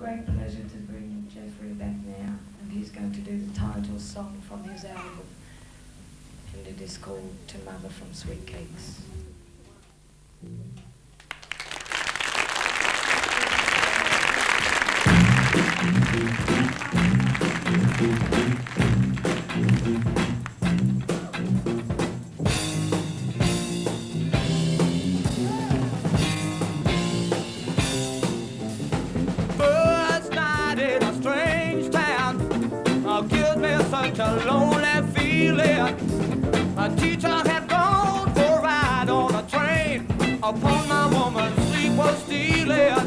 great pleasure to bring Jeffrey back now, and he's going to do the title song from his album, and it is called To Mother from Sweetcakes. First a lonely feeling. Teacher had gone for a ride on a train. Upon my woman, sleep was stealing.